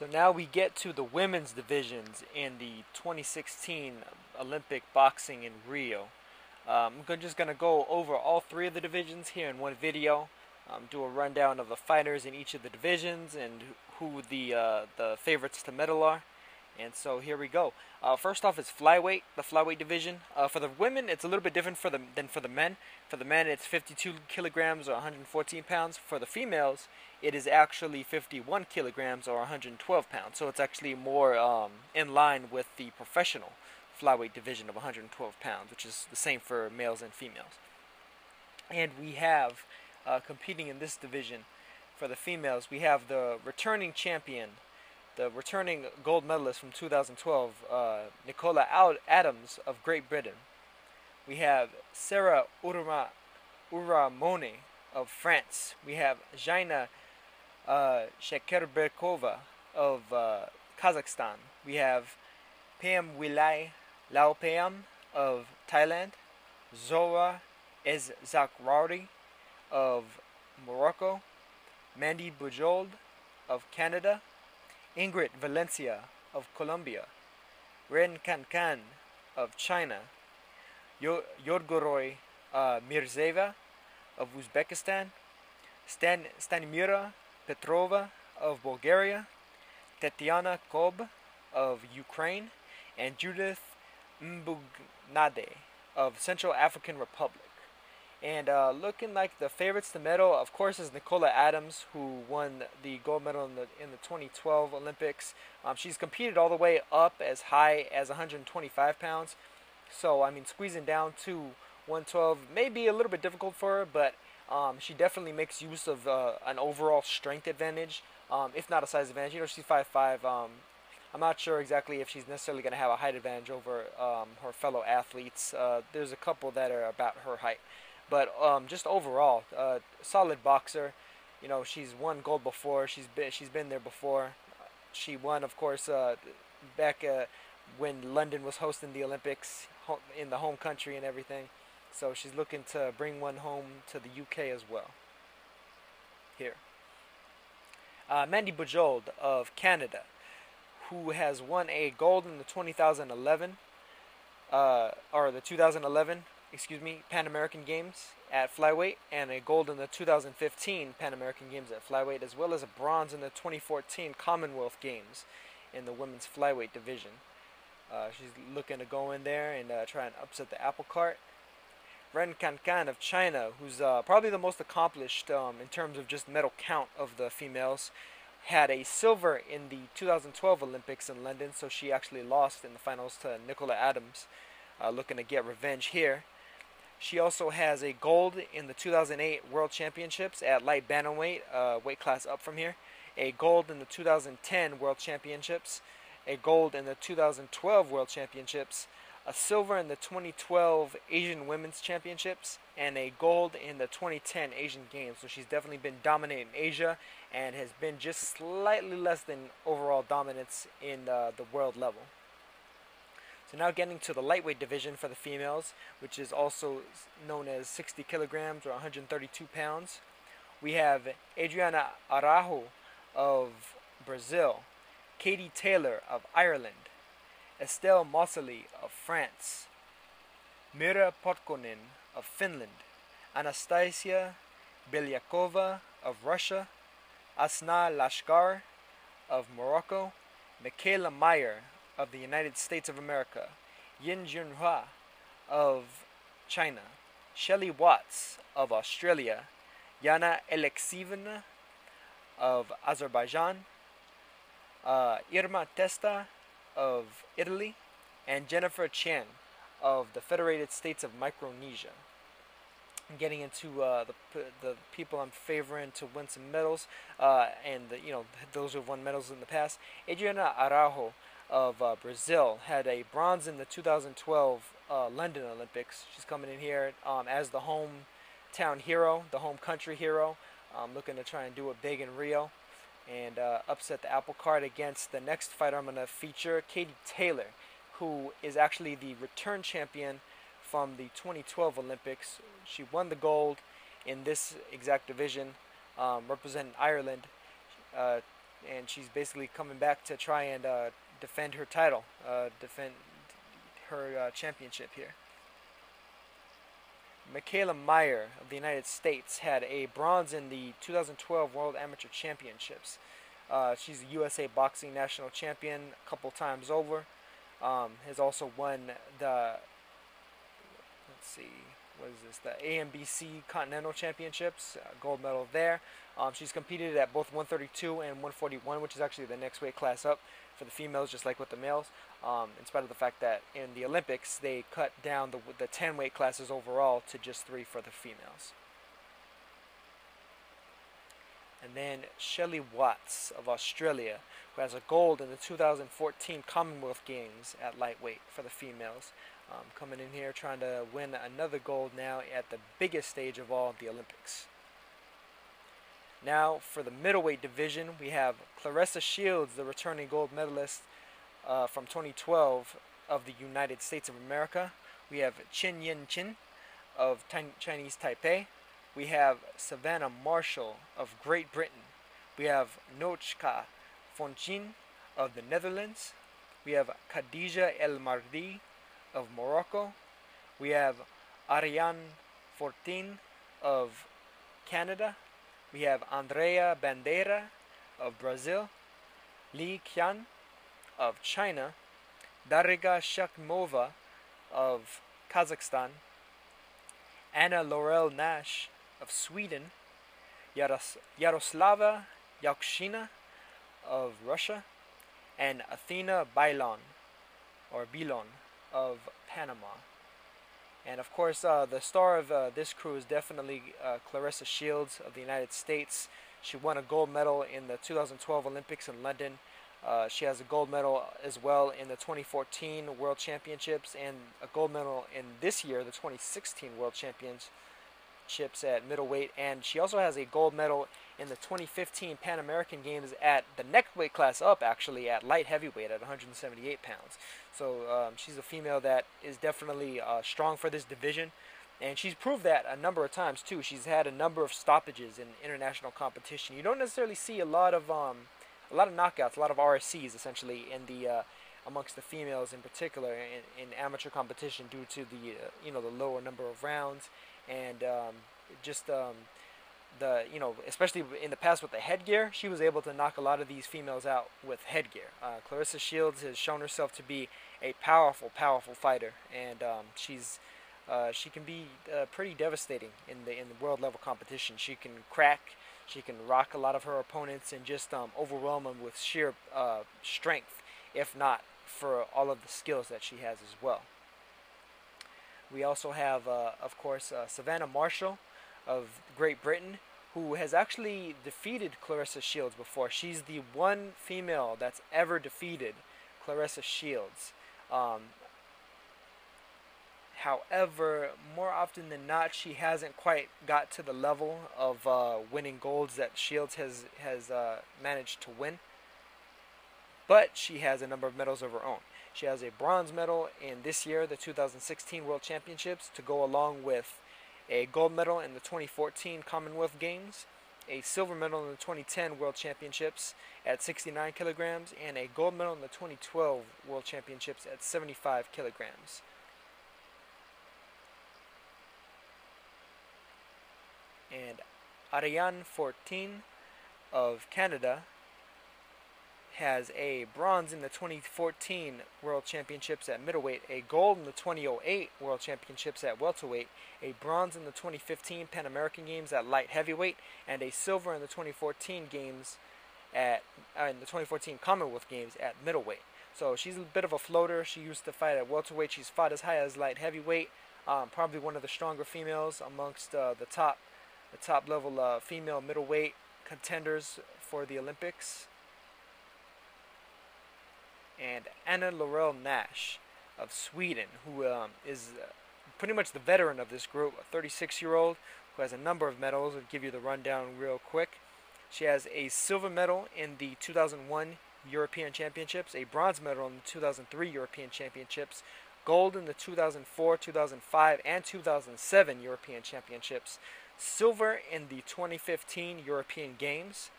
So now we get to the women's divisions in the 2016 Olympic boxing in Rio. Um, I'm just going to go over all three of the divisions here in one video. Um, do a rundown of the fighters in each of the divisions and who the uh, the favorites to medal are. And so here we go. Uh, first off is flyweight, the flyweight division. Uh, for the women, it's a little bit different for the, than for the men. For the men, it's 52 kilograms or 114 pounds. For the females, it is actually 51 kilograms or 112 pounds. So it's actually more um, in line with the professional flyweight division of 112 pounds, which is the same for males and females. And we have uh, competing in this division for the females, we have the returning champion, the returning gold medalist from 2012, uh, Nicola Adams of Great Britain. We have Sarah Urma, Uramone of France. We have Jaina uh, Shekerberkova of uh, Kazakhstan. We have Pam Wilai Laopayam of Thailand. Zora Ezzakrouri of Morocco. Mandy Bujold of Canada. Ingrid Valencia of Colombia. Ren Cancan of China. Yorgoroy uh, Mirzeva of Uzbekistan. Stan Stanimira Petrova of Bulgaria, Tetiana Kob of Ukraine, and Judith Mbougnade of Central African Republic. And uh, looking like the favorites to medal, of course, is Nicola Adams, who won the gold medal in the in the 2012 Olympics. Um, she's competed all the way up as high as 125 pounds. So I mean, squeezing down to 112 may be a little bit difficult for her, but um, she definitely makes use of uh, an overall strength advantage, um, if not a size advantage. You know, she's 5'5". Um, I'm not sure exactly if she's necessarily going to have a height advantage over um, her fellow athletes. Uh, there's a couple that are about her height. But um, just overall, uh, solid boxer. You know, she's won gold before. She's been she's been there before. She won, of course, uh, back uh, when London was hosting the Olympics in the home country and everything. So she's looking to bring one home to the UK as well. Here. Uh, Mandy Bujold of Canada, who has won a gold in the 2011, uh, or the 2011, excuse me, Pan American Games at flyweight, and a gold in the 2015 Pan American Games at flyweight, as well as a bronze in the 2014 Commonwealth Games in the women's flyweight division. Uh, she's looking to go in there and uh, try and upset the apple cart. Ren Cancan of China, who's uh, probably the most accomplished um, in terms of just medal count of the females, had a silver in the 2012 Olympics in London, so she actually lost in the finals to Nicola Adams, uh, looking to get revenge here. She also has a gold in the 2008 World Championships at light bantamweight, uh, weight class up from here, a gold in the 2010 World Championships, a gold in the 2012 World Championships, a silver in the 2012 Asian Women's Championships, and a gold in the 2010 Asian Games. So she's definitely been dominating Asia and has been just slightly less than overall dominance in uh, the world level. So now getting to the lightweight division for the females, which is also known as 60 kilograms or 132 pounds. We have Adriana Araujo of Brazil, Katie Taylor of Ireland, Estelle Mossely of France, Mira Potkonen of Finland, Anastasia Belyakova of Russia, Asna Lashkar of Morocco, Mikaela Mayer of the United States of America, Yin Junhua of China, Shelley Watts of Australia, Yana Alexievna of Azerbaijan, uh, Irma Testa of Italy, and Jennifer Chan of the Federated States of Micronesia. I'm getting into uh, the the people I'm favoring to win some medals, uh, and the, you know those who've won medals in the past. Adriana Araujo of uh, Brazil had a bronze in the 2012 uh, London Olympics. She's coming in here um, as the hometown hero, the home country hero, um, looking to try and do it big in Rio and uh, upset the apple cart against the next fighter I'm going to feature, Katie Taylor, who is actually the return champion from the 2012 Olympics. She won the gold in this exact division, um, representing Ireland. Uh, and she's basically coming back to try and uh, defend her title, uh, defend her uh, championship here. Mikaela Mayer of the United States had a bronze in the 2012 World Amateur Championships. Uh, she's a USA Boxing National Champion a couple times over. Um, has also won the, let's see, what is this, the AMBC Continental Championships, uh, gold medal there. Um, she's competed at both 132 and 141, which is actually the next weight class up for the females, just like with the males. Um, in spite of the fact that in the Olympics they cut down the, the 10 weight classes overall to just three for the females. And then Shelley Watts of Australia, who has a gold in the 2014 Commonwealth Games at lightweight for the females. Um, coming in here trying to win another gold now at the biggest stage of all, the Olympics. Now for the middleweight division, we have Claressa Shields, the returning gold medalist uh, from 2012 of the United States of America. We have Chin Yin Chin of Chinese Taipei. We have Savannah Marshall of Great Britain. We have Nouchka Fontijn of the Netherlands. We have Khadija El Mardi of Morocco. We have Ariane Fortin of Canada. We have Andrea Bandeira of Brazil. Li Qian of China. Dariga Shakmova of Kazakhstan. Anna Laurell Nash of Sweden. Yaros Yaroslava Yakshina of Russia. And Athena Bailon or Bilon of Panama. And of course, uh, the star of uh, this crew is definitely uh, Claressa Shields of the United States. She won a gold medal in the 2012 Olympics in London. Uh, she has a gold medal as well in the 2014 World Championships and a gold medal in this year, the 2016 World Championships at middleweight. And she also has a gold medal in the 2015 Pan American Games at the next weight class up, actually, at light heavyweight at 178 pounds. So um, she's a female that is definitely uh, strong for this division. And she's proved that a number of times too. She's had a number of stoppages in international competition. You don't necessarily see a lot of um, a lot of knockouts, a lot of RSCs essentially in the uh, amongst the females in particular in, in amateur competition due to the uh, you know the lower number of rounds and um, just um, the you know especially in the past with the headgear she was able to knock a lot of these females out with headgear. Uh, claressa shields has shown herself to be a powerful powerful fighter and um, she's uh, she can be uh, pretty devastating in the in the world level competition. She can crack she can rock a lot of her opponents and just um, overwhelm them with sheer uh, strength if not for all of the skills that she has as well. We also have uh, of course uh, savannah marshall of Great Britain who has actually defeated Claressa Shields before. She's the one female that's ever defeated Claressa Shields. Um, however, more often than not, she hasn't quite got to the level of uh, winning golds that Shields has has uh, managed to win. But she has a number of medals of her own. She has a bronze medal in this year, the 2016 World Championships, to go along with a gold medal in the 2014 Commonwealth Games, a silver medal in the 2010 World Championships at 69 kilograms, and a gold medal in the 2012 World Championships at 75 kilograms. And Ariane Fortin of Canada has a bronze in the 2014 World Championships at middleweight, a gold in the 2008 World Championships at welterweight, a bronze in the 2015 Pan American Games at light heavyweight, and a silver in the 2014 games at uh, in the 2014 Commonwealth Games at middleweight. So she's a bit of a floater. She used to fight at welterweight. She's fought as high as light heavyweight. Um, probably one of the stronger females amongst uh, the top, the top level uh, female middleweight contenders for the Olympics and Anna Laurell Nash of Sweden, who um, is uh, pretty much the veteran of this group, a 36 year old who has a number of medals. I'll give you the rundown real quick. She has a silver medal in the 2001 European Championships, a bronze medal in the 2003 European Championships, gold in the 2004, 2005, and 2007 European Championships, silver in the 2015 European Games,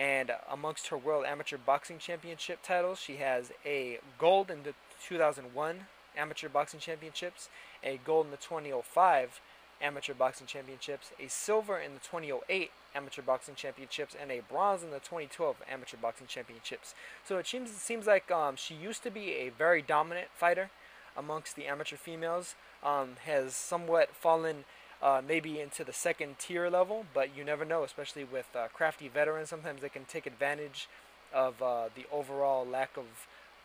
And amongst her World Amateur Boxing Championship titles, she has a gold in the 2001 Amateur Boxing Championships, a gold in the 2005 Amateur Boxing Championships, a silver in the 2008 Amateur Boxing Championships, and a bronze in the 2012 Amateur Boxing Championships. So it seems, it seems like um, she used to be a very dominant fighter amongst the amateur females, um, has somewhat fallen uh, maybe into the second tier level, but you never know, especially with uh, crafty veterans. Sometimes they can take advantage of uh, the overall lack of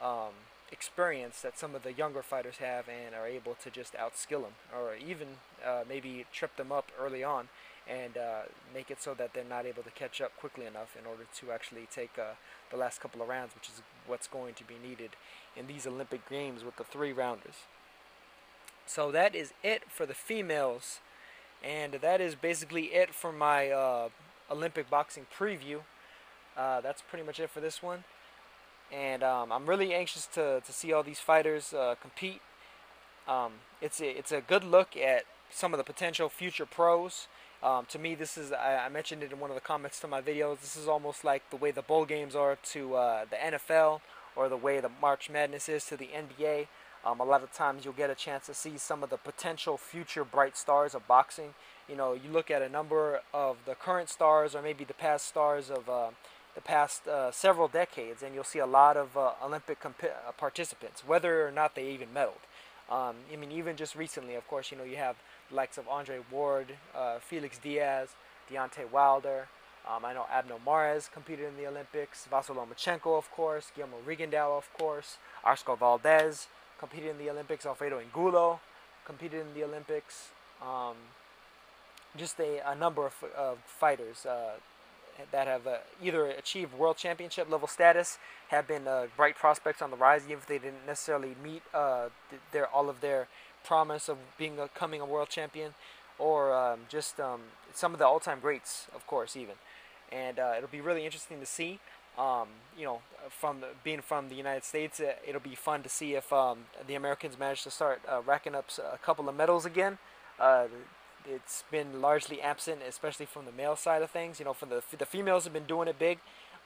um, experience that some of the younger fighters have and are able to just outskill them or even uh, maybe trip them up early on and uh, make it so that they're not able to catch up quickly enough in order to actually take uh, the last couple of rounds, which is what's going to be needed in these Olympic Games with the three rounders. So that is it for the females, and that is basically it for my uh, Olympic boxing preview. Uh, that's pretty much it for this one, and um, I'm really anxious to, to see all these fighters uh, compete. Um, it's a, it's a good look at some of the potential future pros. Um, to me, this is, I, I, mentioned it in one of the comments to my videos, this is almost like the way the bowl games are to uh, the NFL or the way the March Madness is to the NBA. Um, a lot of times you'll get a chance to see some of the potential future bright stars of boxing. You know, you look at a number of the current stars or maybe the past stars of uh, the past uh, several decades, and you'll see a lot of uh, Olympic uh, participants, whether or not they even medaled. Um, I mean, even just recently, of course, you know, you have likes of Andre Ward, uh, Felix Diaz, Deontay Wilder. Um, I know Abner Mares competed in the Olympics. Vasyl Lomachenko, of course. Guillermo Rigondeaux, of course. Oscar Valdez competed in the Olympics. Alfredo Angulo competed in the Olympics. Um, just a, a number of, of fighters uh, that have uh, either achieved world championship level status, have been uh, bright prospects on the rise, even if they didn't necessarily meet uh, their all of their promise of being becoming a world champion, or um, just um, some of the all-time greats, of course, even. And uh, it'll be really interesting to see. Um, you know, from the, being from the United States, uh, it'll be fun to see if um, the Americans manage to start uh, racking up a couple of medals again. Uh, it's been largely absent, especially from the male side of things. You know, for the the females have been doing it big,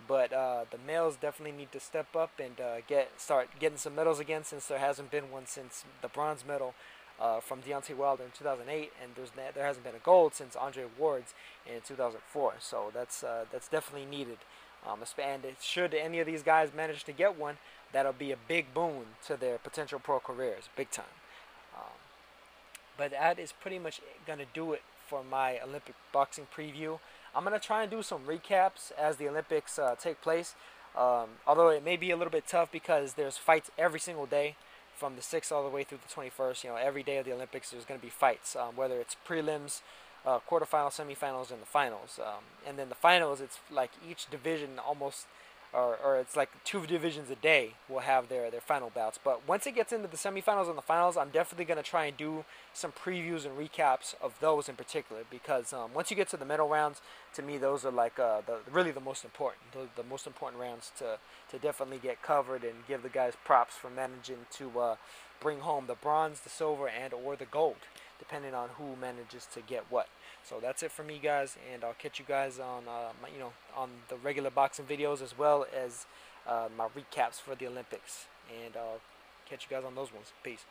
but uh, the males definitely need to step up and uh, get start getting some medals again, since there hasn't been one since the bronze medal uh, from Deontay Wilder in 2008, and there's there hasn't been a gold since Andre Ward's in 2004. So that's that's definitely needed. Um, and should any of these guys manage to get one, that'll be a big boon to their potential pro careers, big time. Um, but that is pretty much gonna do it for my Olympic boxing preview. I'm going to try and do some recaps as the Olympics uh, take place. Um, although it may be a little bit tough because there's fights every single day from the 6th all the way through the 21st. You know, every day of the Olympics there's going to be fights, um, whether it's prelims, uh, quarterfinals, semifinals, and the finals. Um, and then the finals, it's like each division almost – or, or it's like two divisions a day will have their, their final bouts. But once it gets into the semifinals and the finals, I'm definitely going to try and do some previews and recaps of those in particular because um, once you get to the middle rounds, to me those are like uh, the really the most important, the, the, most important rounds to to definitely get covered and give the guys props for managing to uh, bring home the bronze, the silver, and or the gold, depending on who manages to get what. So that's it for me, guys, and I'll catch you guys on uh, my, you know on the regular boxing videos as well as uh, my recaps for the Olympics, and I'll catch you guys on those ones. Peace.